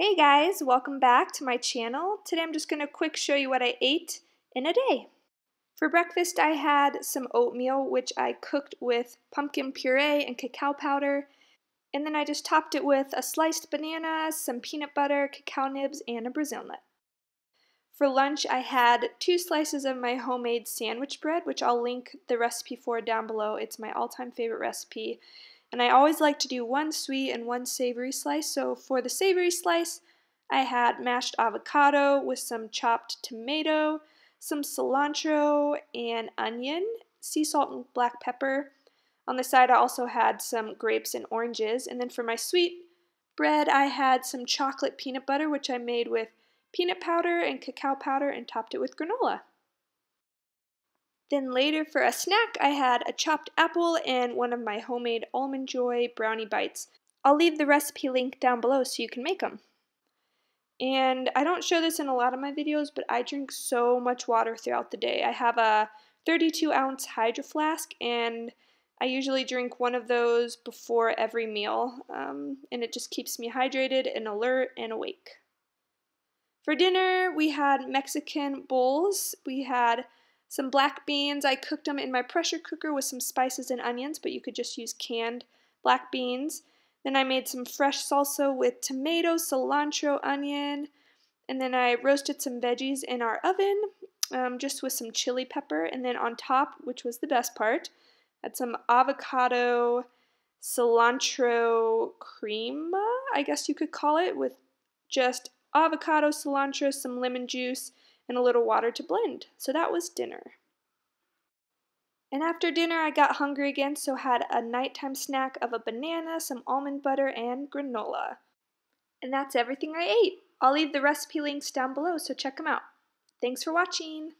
Hey guys, welcome back to my channel. Today I'm just going to quick show you what I ate in a day. For breakfast I had some oatmeal which I cooked with pumpkin puree and cacao powder and then I just topped it with a sliced banana, some peanut butter, cacao nibs, and a Brazil nut. For lunch I had two slices of my homemade sandwich bread which I'll link the recipe for down below. It's my all-time favorite recipe and I always like to do one sweet and one savory slice. So for the savory slice, I had mashed avocado with some chopped tomato, some cilantro and onion, sea salt and black pepper. On the side, I also had some grapes and oranges. And then for my sweet bread, I had some chocolate peanut butter, which I made with peanut powder and cacao powder and topped it with granola. Then later for a snack, I had a chopped apple and one of my homemade Almond Joy brownie bites. I'll leave the recipe link down below so you can make them. And I don't show this in a lot of my videos, but I drink so much water throughout the day. I have a 32 ounce hydro flask and I usually drink one of those before every meal, um, and it just keeps me hydrated and alert and awake. For dinner, we had Mexican bowls. We had some black beans. I cooked them in my pressure cooker with some spices and onions, but you could just use canned black beans. Then I made some fresh salsa with tomato, cilantro, onion, and then I roasted some veggies in our oven um, just with some chili pepper. And then on top, which was the best part, had some avocado cilantro cream, I guess you could call it, with just avocado, cilantro, some lemon juice, and a little water to blend. So that was dinner. And after dinner, I got hungry again, so had a nighttime snack of a banana, some almond butter, and granola. And that's everything I ate. I'll leave the recipe links down below, so check them out. Thanks for watching!